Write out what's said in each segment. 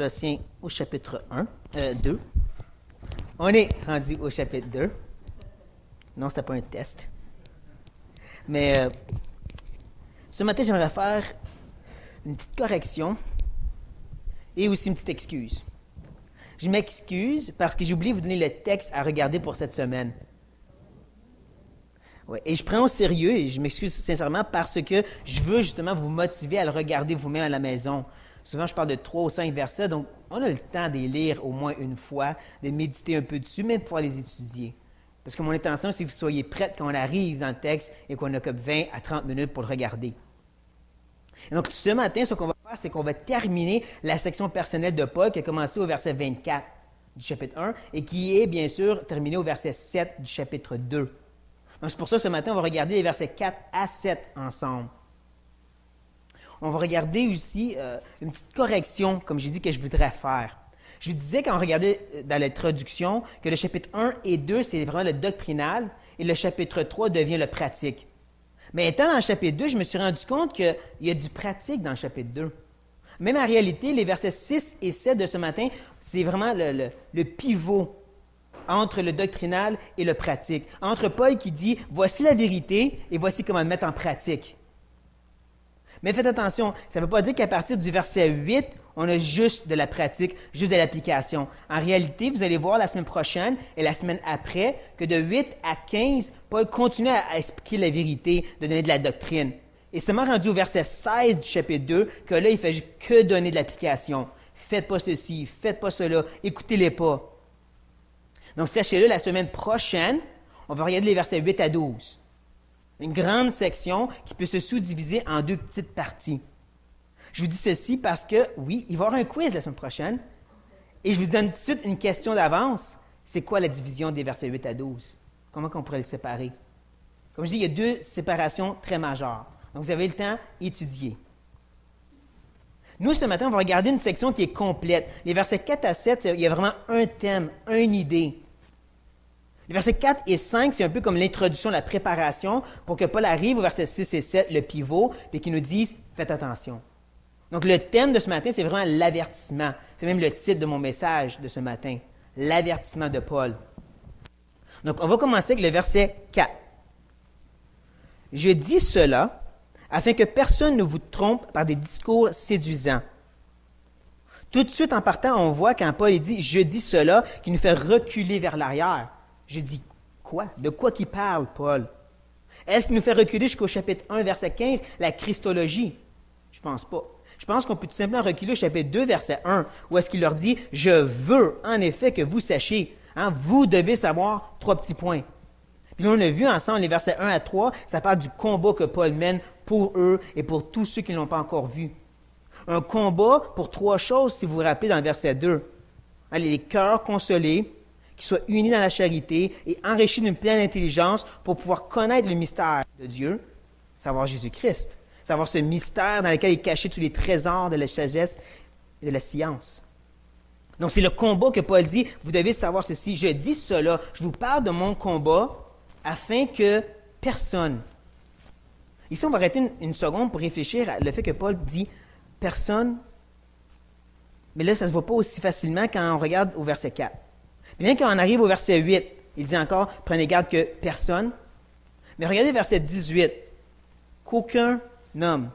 Colossiens au chapitre 1, 2. Euh, On est rendu au chapitre 2. Non, ce n'était pas un test. Mais euh, ce matin, j'aimerais faire une petite correction et aussi une petite excuse. Je m'excuse parce que j'ai oublié de vous donner le texte à regarder pour cette semaine. et je prends au sérieux et je m'excuse sincèrement parce que je veux justement vous motiver à le regarder vous-même à la maison. Souvent, je parle de trois ou cinq versets, donc on a le temps de les lire au moins une fois, de méditer un peu dessus, même pouvoir les étudier. Parce que mon intention, c'est que vous soyez prêts quand on arrive dans le texte et qu'on a comme 20 à 30 minutes pour le regarder. Donc, ce matin, ce qu'on va faire, c'est qu'on va terminer la section personnelle de Paul qui a commencé au verset 24 du chapitre 1 et qui est, bien sûr, terminée au verset 7 du chapitre 2. Donc, c'est pour ça, ce matin, on va regarder les versets 4 à 7 ensemble on va regarder aussi euh, une petite correction, comme j'ai dit, que je voudrais faire. Je disais quand on regardait euh, dans l'introduction que le chapitre 1 et 2, c'est vraiment le doctrinal et le chapitre 3 devient le pratique. Mais étant dans le chapitre 2, je me suis rendu compte qu'il y a du pratique dans le chapitre 2. Même en réalité, les versets 6 et 7 de ce matin, c'est vraiment le, le pivot entre le doctrinal et le pratique. Entre Paul qui dit, voici la vérité et voici comment le mettre en pratique. Mais faites attention, ça ne veut pas dire qu'à partir du verset 8, on a juste de la pratique, juste de l'application. En réalité, vous allez voir la semaine prochaine et la semaine après que de 8 à 15, Paul continue à expliquer la vérité, de donner de la doctrine. Et seulement rendu au verset 16 du chapitre 2 que là, il fait que donner de l'application. Faites pas ceci, faites pas cela, écoutez-les pas. Donc, sachez-le, la semaine prochaine, on va regarder les versets 8 à 12 une grande section qui peut se sous-diviser en deux petites parties. Je vous dis ceci parce que, oui, il va y avoir un quiz la semaine prochaine. Et je vous donne tout de suite une question d'avance. C'est quoi la division des versets 8 à 12? Comment on pourrait les séparer? Comme je dis, il y a deux séparations très majeures. Donc, vous avez le temps d'étudier. Nous, ce matin, on va regarder une section qui est complète. Les versets 4 à 7, il y a vraiment un thème, une idée. Les versets 4 et 5, c'est un peu comme l'introduction, la préparation pour que Paul arrive au verset 6 et 7, le pivot, et qu'il nous dise Faites attention. Donc, le thème de ce matin, c'est vraiment l'avertissement. C'est même le titre de mon message de ce matin L'avertissement de Paul. Donc, on va commencer avec le verset 4. Je dis cela afin que personne ne vous trompe par des discours séduisants. Tout de suite en partant, on voit quand Paul dit Je dis cela, qui nous fait reculer vers l'arrière. Je dis quoi? De quoi qu'il parle, Paul? Est-ce qu'il nous fait reculer jusqu'au chapitre 1, verset 15, la Christologie? Je pense pas. Je pense qu'on peut tout simplement reculer au chapitre 2, verset 1, où est-ce qu'il leur dit, je veux en effet que vous sachiez, hein, vous devez savoir trois petits points. Puis là, on a vu ensemble les versets 1 à 3, ça parle du combat que Paul mène pour eux et pour tous ceux qui ne l'ont pas encore vu. Un combat pour trois choses, si vous vous rappelez dans le verset 2. Hein, les cœurs consolés, qui soient unis dans la charité et enrichis d'une pleine intelligence pour pouvoir connaître le mystère de Dieu, savoir Jésus-Christ, savoir ce mystère dans lequel est caché tous les trésors de la sagesse et de la science. Donc c'est le combat que Paul dit, vous devez savoir ceci, je dis cela, je vous parle de mon combat afin que personne. Ici, on va arrêter une, une seconde pour réfléchir à le fait que Paul dit personne, mais là, ça ne se voit pas aussi facilement quand on regarde au verset 4. Bien qu'on arrive au verset 8, il dit encore, prenez garde que personne. Mais regardez verset 18, qu'aucun homme.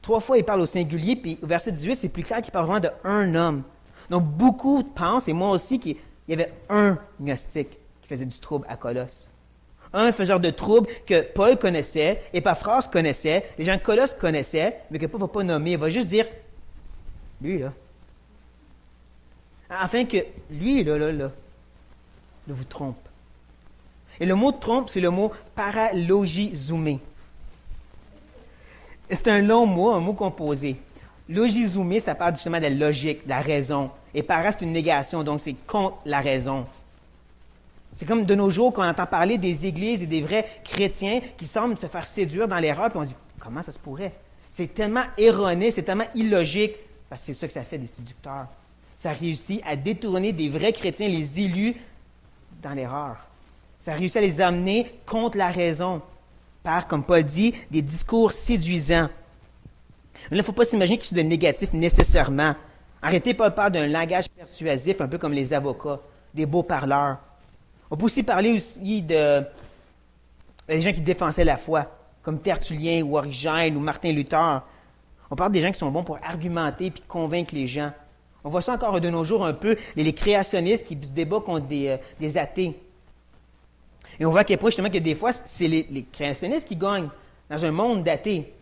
Trois fois, il parle au singulier, puis au verset 18, c'est plus clair qu'il parle vraiment d'un homme. Donc, beaucoup pensent, et moi aussi, qu'il y avait un gnostique qui faisait du trouble à Colosse. Un faiseur de trouble que Paul connaissait, Epaphras connaissait, les gens de Colosse connaissaient, mais que Paul ne va pas nommer. Il va juste dire, lui, là, afin que lui, là, là, là, ne vous trompe. Et le mot trompe, c'est le mot paralogizumé. C'est un long mot, un mot composé. Logizumé, ça parle justement de la logique, de la raison. Et para, c'est une négation, donc c'est contre la raison. C'est comme de nos jours qu'on entend parler des églises et des vrais chrétiens qui semblent se faire séduire dans l'erreur, puis on dit comment ça se pourrait? C'est tellement erroné, c'est tellement illogique, parce que c'est ça que ça fait des séducteurs ça réussit à détourner des vrais chrétiens, les élus, dans l'erreur. Ça réussit à les amener contre la raison, par, comme Paul dit, des discours séduisants. Mais là, il ne faut pas s'imaginer que c'est de négatif nécessairement. Arrêtez, Paul parle d'un langage persuasif, un peu comme les avocats, des beaux parleurs. On peut aussi parler aussi de, des gens qui défendaient la foi, comme Tertullien ou Origène ou Martin Luther. On parle des gens qui sont bons pour argumenter puis convaincre les gens. On voit ça encore de nos jours un peu, les, créationnistes qui se débattent contre euh, des, athées. Et on voit à quel point justement que des fois, c'est les, créationnistes qui gagnent dans un monde d'athées.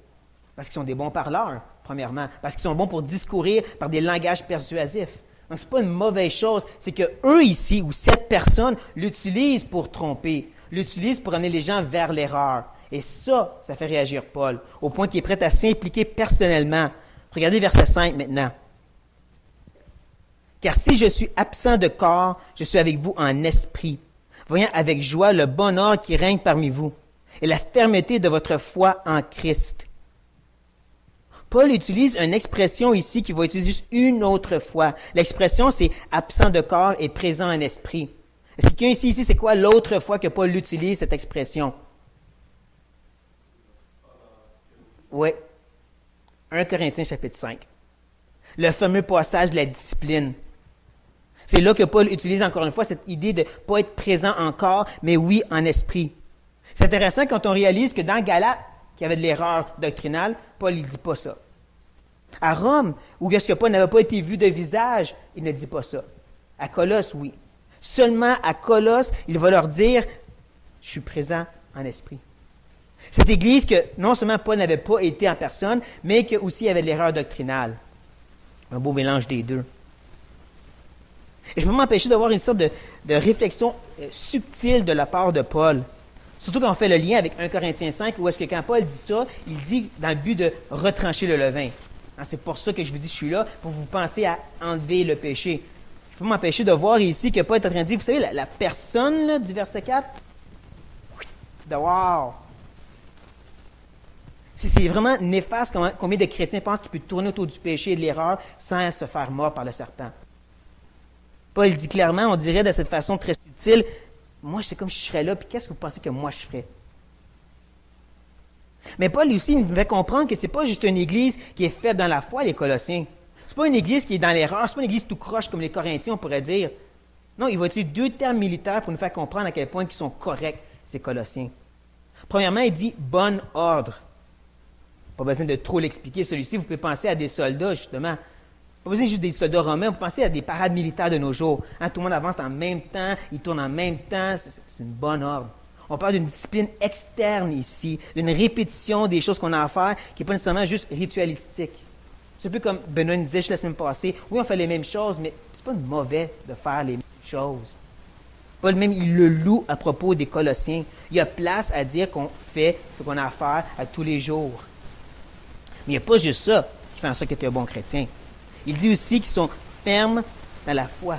Parce qu'ils sont des bons parleurs, premièrement. Parce qu'ils sont bons pour discourir par des langages persuasifs. Donc, ce n'est pas une mauvaise chose. C'est que eux ici, ou cette personne, l'utilisent pour tromper, l'utilisent pour amener les gens vers l'erreur. Et ça, ça fait réagir Paul, au point qu'il est prêt à s'impliquer personnellement. Regardez verset 5 maintenant. Car si je suis absent de corps, je suis avec vous en esprit, voyant avec joie le bonheur qui règne parmi vous et la fermeté de votre foi en Christ. Paul utilise une expression ici qui va utiliser juste une autre fois. L'expression, c'est absent de corps et présent en esprit. Est-ce que quelqu'un ici, ici, c'est quoi l'autre fois que Paul utilise cette expression? Oui. 1 Corinthiens chapitre 5. Le fameux passage de la discipline. C'est là que Paul utilise encore une fois cette idée de ne pas être présent en corps, mais oui en esprit. C'est intéressant quand on réalise que dans Galate, qu'il y avait de l'erreur doctrinale, Paul ne dit pas ça. À Rome, où est-ce que Paul n'avait pas été vu de visage, il ne dit pas ça. À Colosse, oui. Seulement à Colosse, il va leur dire, je suis présent en esprit. Cette Église que non seulement Paul n'avait pas été en personne, mais qu'il y avait de l'erreur doctrinale. Un beau mélange des deux. Et je peux m'empêcher d'avoir une sorte de, réflexion euh, subtile de la part de Paul. Surtout quand on fait le lien avec 1 Corinthiens 5, où est-ce que quand Paul dit ça, il dit dans le but de retrancher le levain. Hein, c'est pour ça que je vous dis, je suis là, pour vous penser à enlever le péché. Je peux m'empêcher de voir ici que Paul est en train de dire, vous savez, la, personne du verset 4, de wow, c'est vraiment néfaste combien de chrétiens pensent qu'ils peuvent tourner autour du péché et de l'erreur sans se faire mort par le serpent. Paul dit clairement, on dirait de cette façon très subtile, moi c'est comme si je serais là, puis qu'est-ce que vous pensez que moi je ferais? Mais Paul aussi il devait comprendre que ce n'est pas juste une église qui est faible dans la foi, les Colossiens. Ce n'est pas une église qui est dans l'erreur, ce n'est pas une église tout croche comme les Corinthiens, on pourrait dire. Non, il va utiliser deux termes militaires pour nous faire comprendre à quel point ils sont corrects, ces Colossiens. Premièrement, il dit bon ordre. Pas besoin de trop l'expliquer, celui-ci. Vous pouvez penser à des soldats, justement. Pas besoin juste des soldats romains. Vous penser à des parades militaires de nos jours. Hein, tout le monde avance en même temps, ils tournent en même temps. C'est une bonne ordre. On parle d'une discipline externe ici, d'une répétition des choses qu'on a à faire qui n'est pas nécessairement juste ritualistique. C'est un peu comme Benoît nous disait la semaine passée. Oui, on fait les mêmes choses, mais ce n'est pas mauvais de faire les mêmes choses. Paul même, il le loue à propos des Colossiens. Il y a place à dire qu'on fait ce qu'on a à faire à tous les jours. Mais il n'y a pas juste ça qui fait en sorte que tu es un bon chrétien. Il dit aussi qu'ils sont fermes dans la foi.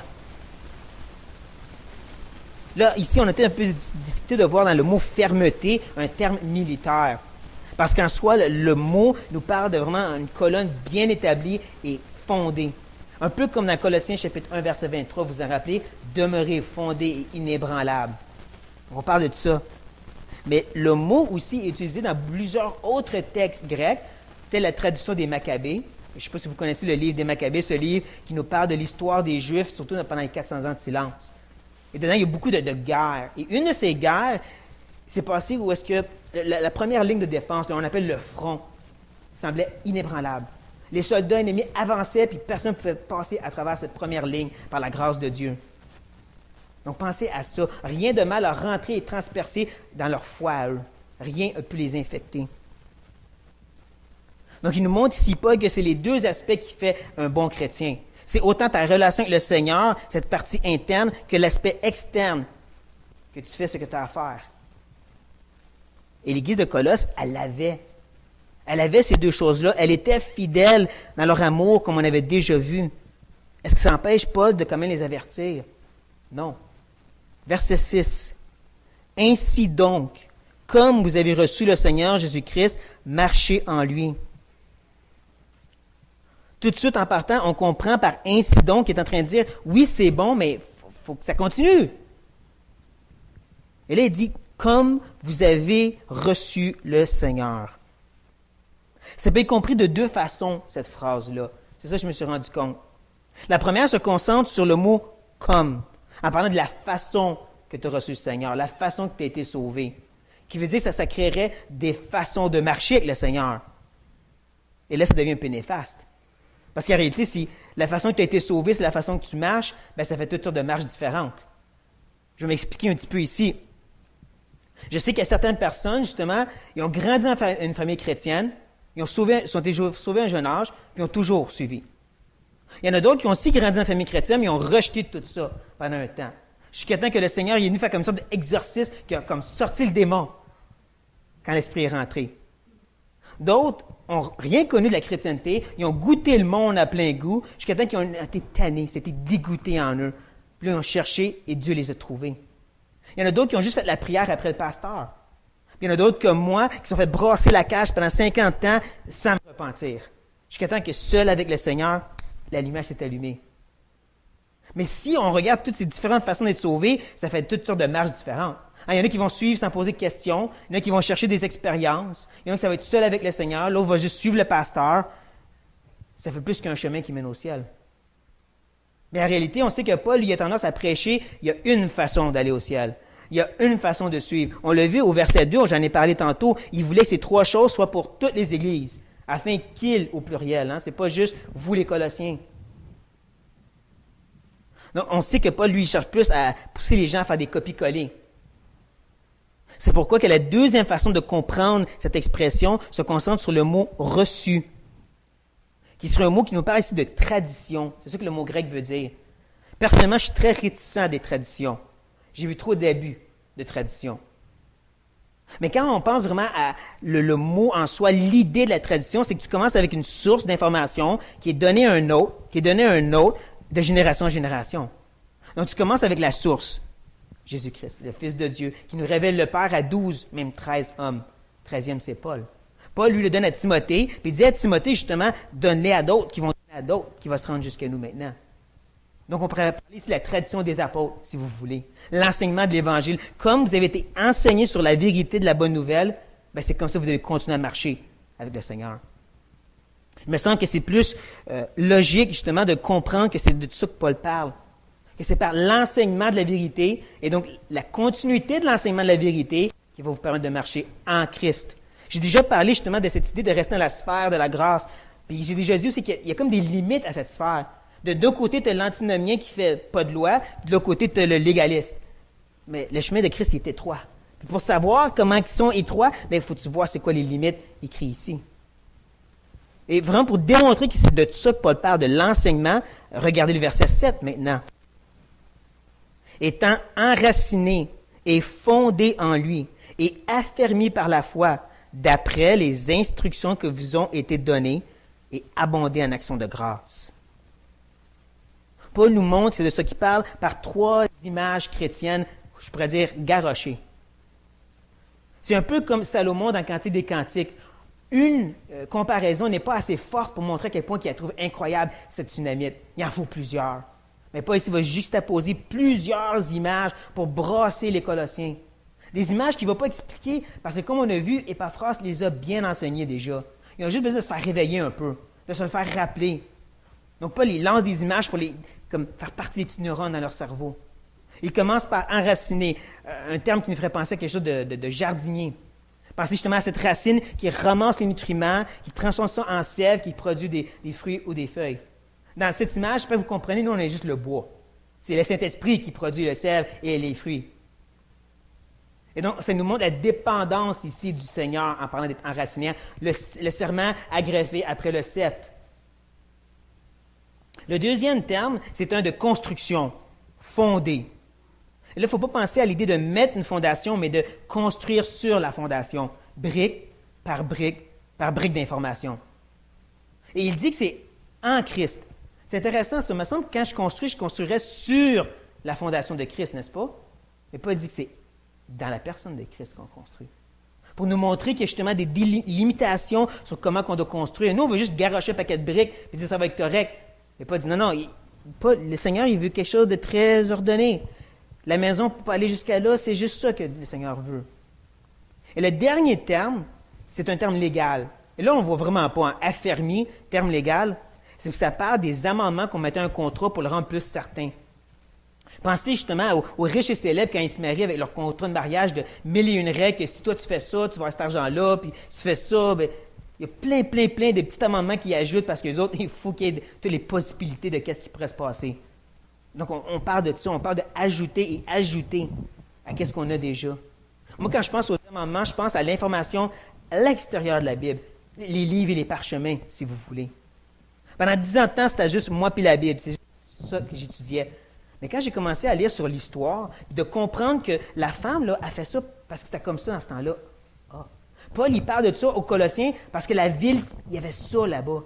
Là, ici, on a peut-être un peu de difficulté de voir dans le mot fermeté un terme militaire. Parce qu'en soi, le, mot nous parle de vraiment une colonne bien établie et fondée. Un peu comme dans Colossiens chapitre 1, verset 23, vous en rappelez, demeurer fondé et inébranlable. On parle de ça. Mais le mot aussi est utilisé dans plusieurs autres textes grecs Telle la traduction des Maccabées. Je ne sais pas si vous connaissez le livre des Maccabées, ce livre qui nous parle de l'histoire des Juifs, surtout pendant les 400 ans de silence. Et dedans, il y a beaucoup de, guerres. Et une de ces guerres, c'est passé où est-ce que la, première ligne de défense, on appelle le front, semblait inébranlable. Les soldats ennemis avançaient, puis personne ne pouvait passer à travers cette première ligne par la grâce de Dieu. Donc pensez à ça. Rien de mal à rentrer et transpercer dans leur foi à eux. Rien n'a pu les infecter. Donc, il nous montre ici, Paul, que c'est les deux aspects qui font un bon chrétien. C'est autant ta relation avec le Seigneur, cette partie interne, que l'aspect externe, que tu fais ce que tu as à faire. Et l'Église de Colosse, elle l'avait. Elle avait ces deux choses-là. Elle était fidèle dans leur amour, comme on avait déjà vu. Est-ce que ça empêche Paul de quand même les avertir? Non. Verset 6. Ainsi donc, comme vous avez reçu le Seigneur Jésus-Christ, marchez en lui tout de suite en partant, on comprend par ainsi donc qu'il est en train de dire oui, c'est bon, mais il faut, que ça continue. Et là, il dit comme vous avez reçu le Seigneur. Ça peut être compris de deux façons, cette phrase-là. C'est ça que je me suis rendu compte. La première se concentre sur le mot comme, en parlant de la façon que tu as reçu le Seigneur, la façon que tu as été sauvé, qui veut dire que ça, ça créerait des façons de marcher avec le Seigneur. Et là, ça devient un peu néfaste. Parce qu'en réalité, si la façon que tu as été sauvé, c'est la façon que tu marches, bien, ça fait toutes sortes de marches différentes. Je vais m'expliquer un petit peu ici. Je sais qu'il y a certaines personnes, justement, ils ont grandi dans une famille chrétienne, ils ont sauvé, sont sauvés à un jeune âge, puis ils ont toujours suivi. Il y en a d'autres qui ont aussi grandi dans une famille chrétienne, mais ils ont rejeté tout ça pendant un temps. Jusqu'à temps que le Seigneur il est venu faire comme une sorte d'exorcisme qui a comme sorti le démon quand l'Esprit est rentré. D'autres n'ont rien connu de la chrétienté, ils ont goûté le monde à plein goût, jusqu'à temps qu'ils ont été tannés, c'était dégoûté en eux. Puis ils ont cherché et Dieu les a trouvés. Il y en a d'autres qui ont juste fait la prière après le pasteur. Puis il y en a d'autres comme moi qui se sont fait brasser la cage pendant 50 ans sans me repentir. Jusqu'à temps que seul avec le Seigneur, la lumière s'est allumée. Mais si on regarde toutes ces différentes façons d'être sauvé, ça fait toutes sortes de marches différentes. Hein, il y en a qui vont suivre sans poser de questions, il y en a qui vont chercher des expériences, il y en a qui ça va être seul avec le Seigneur, l'autre va juste suivre le pasteur. Ça fait plus qu'un chemin qui mène au ciel. Mais en réalité, on sait que Paul, lui, a tendance à prêcher, il y a une façon d'aller au ciel. Il y a une façon de suivre. On l'a vu au verset 2, j'en ai parlé tantôt, il voulait que ces trois choses soient pour toutes les églises, afin qu'ils, au pluriel, hein, ce n'est pas juste vous les Colossiens. Donc, on sait que Paul, lui, cherche plus à pousser les gens à faire des copies-collées. C'est pourquoi que la deuxième façon de comprendre cette expression se concentre sur le mot reçu, qui serait un mot qui nous parle ici de tradition. C'est ça que le mot grec veut dire. Personnellement, je suis très réticent des traditions. J'ai vu trop d'abus de tradition. Mais quand on pense vraiment à le mot en soi, l'idée de la tradition, c'est que tu commences avec une source d'information qui est donnée à un autre, qui est donnée à un autre, de génération en génération. Donc tu commences avec la source, Jésus-Christ, le Fils de Dieu, qui nous révèle le Père à douze, même treize hommes. Treizième, c'est Paul. Paul lui le donne à Timothée, puis il dit à Timothée, justement, donne-les à d'autres, qui vont donner à d'autres, qui vont se rendre jusqu'à nous maintenant. Donc, on pourrait parler ici de la tradition des apôtres, si vous voulez, l'enseignement de l'Évangile. Comme vous avez été enseigné sur la vérité de la bonne nouvelle, ben, c'est comme ça que vous devez continuer à marcher avec le Seigneur. Il me semble que c'est plus euh, logique, justement, de comprendre que c'est de tout ça que Paul parle. Que c'est par l'enseignement de la vérité, et donc la continuité de l'enseignement de la vérité, qui va vous permettre de marcher en Christ. J'ai déjà parlé justement de cette idée de rester dans la sphère de la grâce. Puis j'ai déjà dit aussi qu'il y, a comme des limites à cette sphère. De deux côtés, tu as l'antinomien qui fait pas de loi, de l'autre côté, tu as le légaliste. Mais le chemin de Christ est étroit. pour savoir comment ils sont étroits, il ben, faut que tu vois c'est quoi les limites écrites ici. Et vraiment pour démontrer que c'est de ça que Paul parle, de l'enseignement, regardez le verset 7 maintenant. Étant enraciné et fondé en lui et affermi par la foi, d'après les instructions que vous ont été données, et abondé en actions de grâce. Paul nous montre, c'est de ça qu'il parle, par trois images chrétiennes, je pourrais dire garochées. C'est un peu comme Salomon dans Cantique des Cantiques une euh, comparaison n'est pas assez forte pour montrer à quel point il a trouvé incroyable cette dynamite. Il en faut plusieurs. Mais Paul ici va juxtaposer plusieurs images pour brasser les Colossiens. Des images qu'il ne va pas expliquer parce que, comme on a vu, Epaphras les a bien enseignées déjà. Ils ont juste besoin de se faire réveiller un peu, de se le faire rappeler. Donc, Paul il lance des images pour les, faire partie des petites neurones dans leur cerveau. Il commence par enraciner, euh, un terme qui nous ferait penser à quelque chose de jardinier. Pensez justement à cette racine qui ramasse les nutriments, qui transforme ça en sève, qui produit des, fruits ou des feuilles. Dans cette image, vous comprenez, nous, on est juste le bois. C'est le Saint-Esprit qui produit le sève et les fruits. Et donc, ça nous montre la dépendance ici du Seigneur en parlant d'être enraciné, le, serment agreffé après le sceptre. Le deuxième terme, c'est un de construction, fondé. Et là, il ne faut pas penser à l'idée de mettre une fondation, mais de construire sur la fondation, brique par brique par brique d'information. Et il dit que c'est en Christ. C'est intéressant, ça me semble que quand je construis, je construirais sur la fondation de Christ, n'est-ce pas? Mais pas dit que c'est dans la personne de Christ qu'on construit. Pour nous montrer qu'il y a justement des limitations sur comment on doit construire. Nous, on veut juste garocher un paquet de briques et dire ça va être correct. Mais pas dit non, non, le Seigneur, il veut quelque chose de très ordonné. La maison, pour aller jusqu'à là, c'est juste ça que le Seigneur veut. Et le dernier terme, c'est un terme légal. Et là, on ne voit vraiment pas un affermi, terme légal. C'est que ça parle des amendements qu'on mettait un contrat pour le rendre plus certain. Pensez justement aux, riches et célèbres quand ils se marient avec leur contrat de mariage de mille et une règles, que si toi tu fais ça, tu vas avoir cet argent-là, puis tu fais ça, ben, il y a plein, plein, plein de petits amendements qui ajoutent parce que les autres, il faut qu'il y ait toutes les possibilités de qu'est-ce qui pourrait se passer. Donc, on, parle de ça, on parle d'ajouter et ajouter à qu'est-ce qu'on a déjà. Moi, quand je pense aux amendements, je pense à l'information à l'extérieur de la Bible, les livres et les parchemins, si vous voulez. Pendant dix ans de temps, c'était juste moi puis la Bible. C'est ça que j'étudiais. Mais quand j'ai commencé à lire sur l'histoire, de comprendre que la femme là, a fait ça parce que c'était comme ça dans ce temps-là. Ah. Paul, il parle de ça aux Colossiens parce que la ville, il y avait ça là-bas.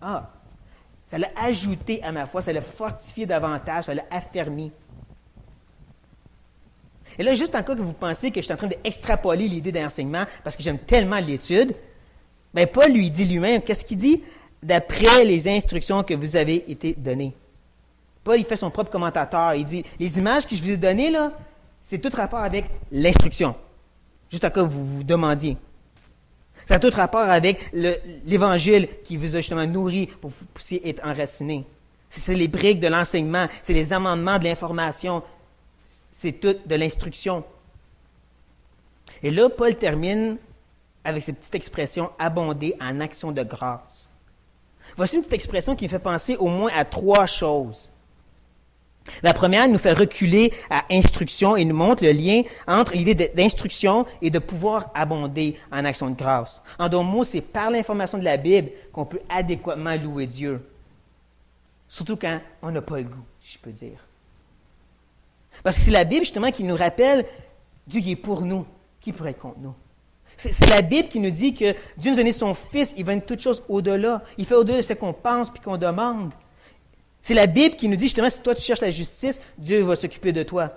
Ah. Ça l'a ajouté à ma foi, ça l'a fortifié davantage, ça l'a affermi. Et là, juste en cas que vous pensez que je suis en train d'extrapoler l'idée d'enseignement parce que j'aime tellement l'étude, bien, Paul lui dit lui-même, qu'est-ce qu'il dit? D'après les instructions que vous avez été données. Paul, il fait son propre commentateur. Il dit Les images que je vous ai données, là, c'est tout rapport avec l'instruction. Juste à quoi vous vous demandiez. Ça a tout rapport avec l'Évangile qui vous a justement nourri pour que vous puissiez être enraciné. C'est les briques de l'enseignement, c'est les amendements de l'information, c'est tout de l'instruction. Et là, Paul termine avec cette petite expression abonder en action de grâce. Voici une petite expression qui fait penser au moins à trois choses. La première nous fait reculer à instruction et nous montre le lien entre l'idée d'instruction et de pouvoir abonder en action de grâce. En d'autres mots, c'est par l'information de la Bible qu'on peut adéquatement louer Dieu. Surtout quand on n'a pas le goût, je peux dire. Parce que c'est la Bible justement qui nous rappelle Dieu est pour nous. Qui pourrait être contre nous? C'est la Bible qui nous dit que Dieu nous a donné son Fils, il va une toute chose au-delà. Il fait au-delà de ce qu'on pense puis qu'on demande. C'est la Bible qui nous dit justement, si toi tu cherches la justice, Dieu va s'occuper de toi.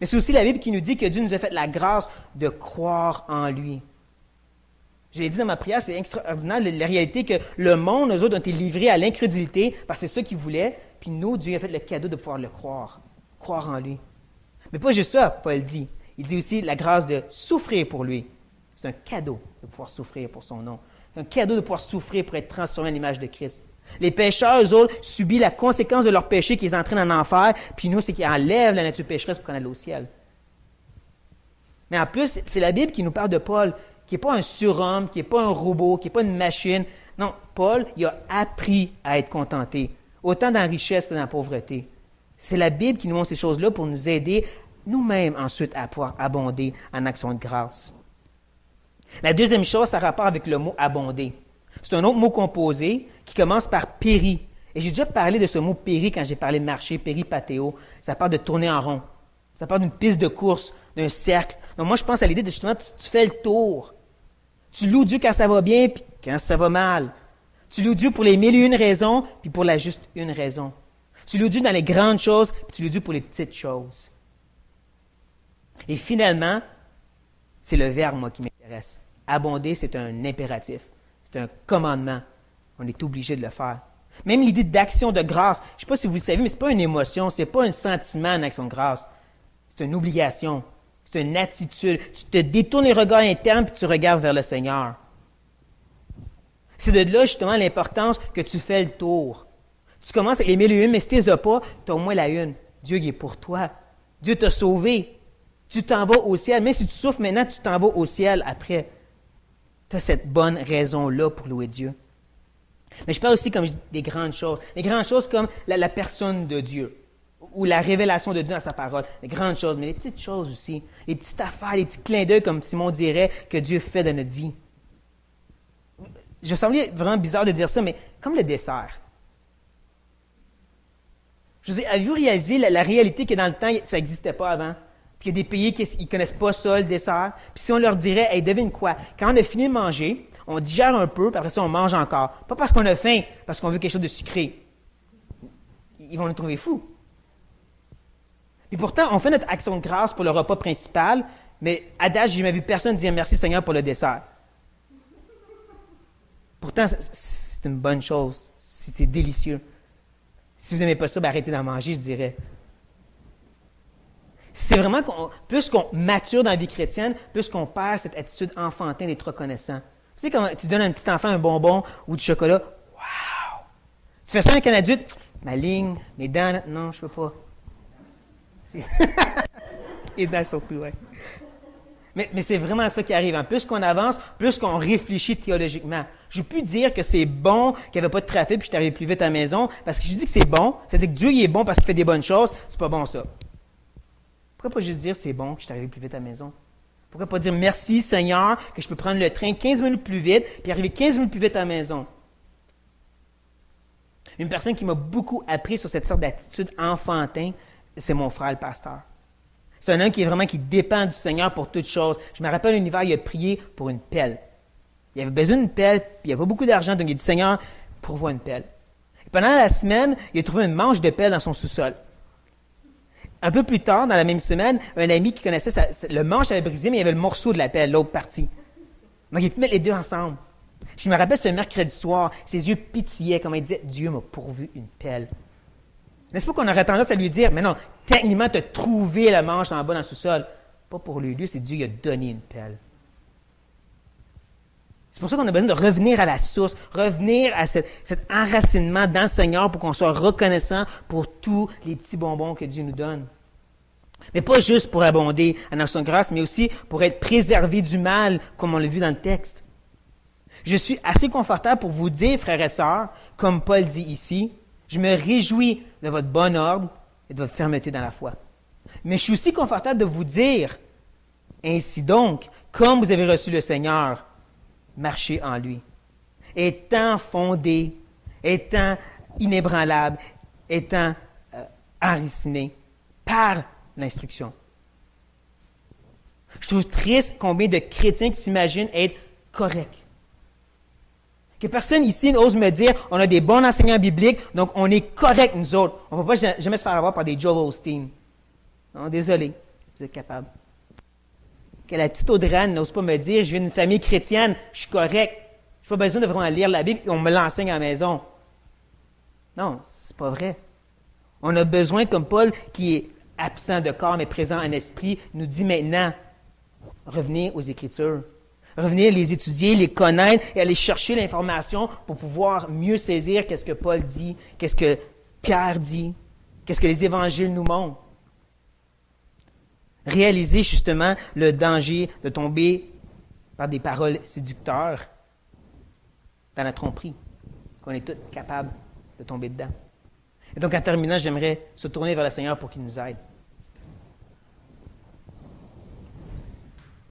Mais c'est aussi la Bible qui nous dit que Dieu nous a fait la grâce de croire en lui. Je l'ai dit dans ma prière, c'est extraordinaire la réalité que le monde, nous autres, ont été livrés à l'incrédulité parce que c'est ça qu'ils voulaient, puis nous, Dieu a fait le cadeau de pouvoir le croire, croire en lui. Mais pas juste ça, Paul dit. Il dit aussi la grâce de souffrir pour lui. C'est un cadeau de pouvoir souffrir pour son nom. Un cadeau de pouvoir souffrir pour être transformé à l'image de Christ. Les pécheurs, eux autres, subissent la conséquence de leur péché qui les entraîne en enfer, puis nous, c'est qu'ils enlèvent la nature pécheresse pour qu'on aille au ciel. Mais en plus, c'est la Bible qui nous parle de Paul, qui n'est pas un surhomme, qui n'est pas un robot, qui n'est pas une machine. Non, Paul, il a appris à être contenté, autant dans la richesse que dans la pauvreté. C'est la Bible qui nous montre ces choses-là pour nous aider nous-mêmes ensuite à pouvoir abonder en action de grâce. La deuxième chose, ça a rapport avec le mot abonder. C'est un autre mot composé qui commence par péri. Et j'ai déjà parlé de ce mot péri quand j'ai parlé de marché, péripatéo. Ça parle de tourner en rond. Ça parle d'une piste de course, d'un cercle. Donc moi, je pense à l'idée de justement, tu, tu, fais le tour. Tu loues Dieu quand ça va bien, puis quand ça va mal. Tu loues Dieu pour les mille et une raisons, puis pour la juste une raison. Tu loues Dieu dans les grandes choses, puis tu loues Dieu pour les petites choses. Et finalement, c'est le verbe, moi, qui m'intéresse. Abonder, c'est un impératif. C'est un commandement. On est obligé de le faire. Même l'idée d'action de grâce, je ne sais pas si vous le savez, mais ce n'est pas une émotion, ce n'est pas un sentiment en action de grâce. C'est une obligation. C'est une attitude. Tu te détournes les regards internes puis tu regardes vers le Seigneur. C'est de là justement l'importance que tu fais le tour. Tu commences avec les mille et une, mais si tu pas, tu as au moins la une. Dieu est pour toi. Dieu t'a sauvé. Tu t'en vas au ciel. Mais si tu souffres maintenant, tu t'en vas au ciel après tu as cette bonne raison-là pour louer Dieu. Mais je parle aussi, comme je dis, des grandes choses. Les grandes choses comme la, personne de Dieu ou la révélation de Dieu dans sa parole. Les grandes choses, mais les petites choses aussi. Les petites affaires, les petits clins d'œil, comme Simon dirait, que Dieu fait dans notre vie. Je semblais vraiment bizarre de dire ça, mais comme le dessert. Je veux dire, avez-vous réalisé la réalité que dans le temps, ça n'existait pas avant? Puis il y a des pays qui ne connaissent pas ça, le dessert. Puis si on leur dirait, hey, devine quoi, quand on a fini de manger, on digère un peu, puis après ça, on mange encore. Pas parce qu'on a faim, parce qu'on veut quelque chose de sucré. Ils vont nous trouver fous. Et pourtant, on fait notre action de grâce pour le repas principal, mais à date, j'ai jamais vu personne dire merci Seigneur pour le dessert. Pourtant, c'est une bonne chose. C'est délicieux. Si vous n'aimez pas ça, ben arrêtez d'en manger, je dirais c'est vraiment qu'on, plus qu'on mature dans la vie chrétienne, plus qu'on perd cette attitude enfantine d'être reconnaissant. Tu sais, quand tu donnes à un petit enfant un bonbon ou du chocolat, waouh! Tu fais ça avec un adulte, ma ligne, mes dents, non, je peux pas. Les dents surtout, oui. Mais, mais c'est vraiment ça qui arrive. Hein. Plus qu'on avance, plus qu'on réfléchit théologiquement. Je peux dire que c'est bon qu'il n'y avait pas de trafic puis je suis arrivé plus vite à la maison, parce que je dis que c'est bon. C'est-à-dire que Dieu il est bon parce qu'il fait des bonnes choses. C'est pas bon ça. Pourquoi pas juste dire c'est bon que je suis arrivé plus vite à la maison? Pourquoi pas dire merci Seigneur que je peux prendre le train 15 minutes plus vite puis arriver 15 minutes plus vite à la maison? Une personne qui m'a beaucoup appris sur cette sorte d'attitude enfantin, c'est mon frère le pasteur. C'est un homme qui est vraiment qui dépend du Seigneur pour toutes choses. Je me rappelle l'univers, il a prié pour une pelle. Il avait besoin d'une pelle, puis il n'y avait pas beaucoup d'argent, donc il a dit Seigneur, pourvois une pelle. Pendant la semaine, il a trouvé une manche de pelle dans son sous-sol. Un peu plus tard, dans la même semaine, un ami qui connaissait, le manche avait brisé, mais il y avait le morceau de la pelle, l'autre partie. Donc il pu mettre les deux ensemble. Je me rappelle ce mercredi soir, ses yeux pitillaient, comme il disait Dieu m'a pourvu une pelle. N'est-ce pas qu'on aurait tendance à lui dire Mais non, techniquement, tu as trouvé la manche en bas dans le sous-sol. Pas pour lui. Lui, c'est Dieu qui a donné une pelle. C'est pour ça qu'on a besoin de revenir à la source, revenir à cet enracinement dans le Seigneur pour qu'on soit reconnaissant pour tous les petits bonbons que Dieu nous donne. Mais pas juste pour abonder à notre grâce, mais aussi pour être préservé du mal, comme on l'a vu dans le texte. Je suis assez confortable pour vous dire, frères et sœurs, comme Paul dit ici, je me réjouis de votre bon ordre et de votre fermeté dans la foi. Mais je suis aussi confortable de vous dire, ainsi donc, comme vous avez reçu le Seigneur, marchez en lui. Étant fondé, étant inébranlable, étant euh, enraciné par l'instruction. Je trouve triste combien de chrétiens qui s'imaginent être corrects que personne ici n'ose me dire on a des bons enseignants bibliques, donc on est correct, nous autres. On ne va pas jamais se faire avoir par des Joe Osteen. Non, désolé, vous êtes capable. Que la petite Audrey n'ose pas me dire je viens d'une famille chrétienne, je suis correct. Je n'ai pas besoin de vraiment lire la Bible et on me l'enseigne à la maison. Non, c'est pas vrai. On a besoin, comme Paul, qui est absent de corps mais présent en esprit, nous dit maintenant revenez aux Écritures revenir les étudier, les connaître et aller chercher l'information pour pouvoir mieux saisir qu'est-ce que Paul dit, qu'est-ce que Pierre dit, qu'est-ce que les évangiles nous montrent. Réaliser justement le danger de tomber par des paroles séducteurs dans la tromperie, qu'on est tous capables de tomber dedans. Et donc, en terminant, j'aimerais se tourner vers le Seigneur pour qu'il nous aide.